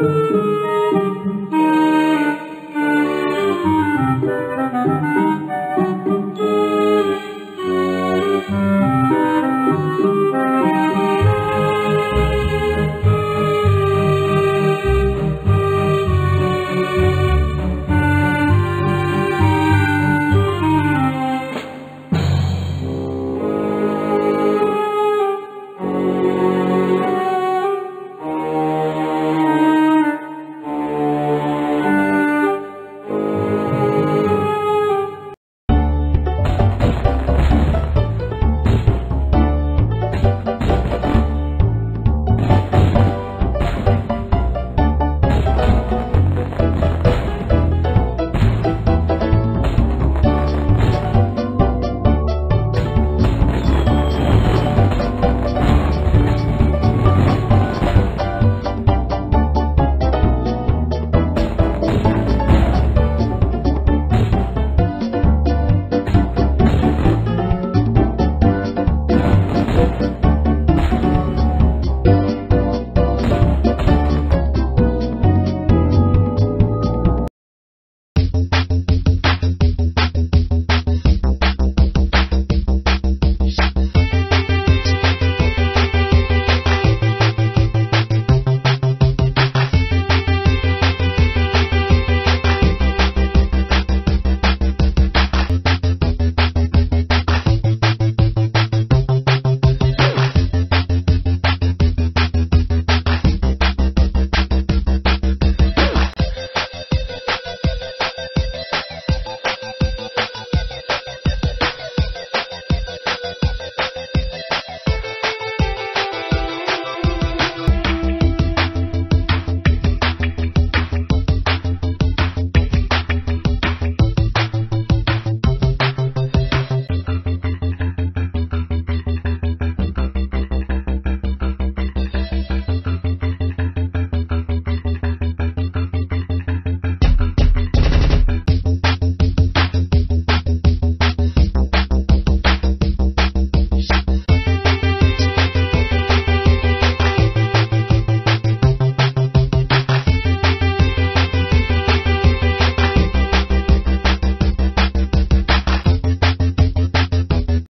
Música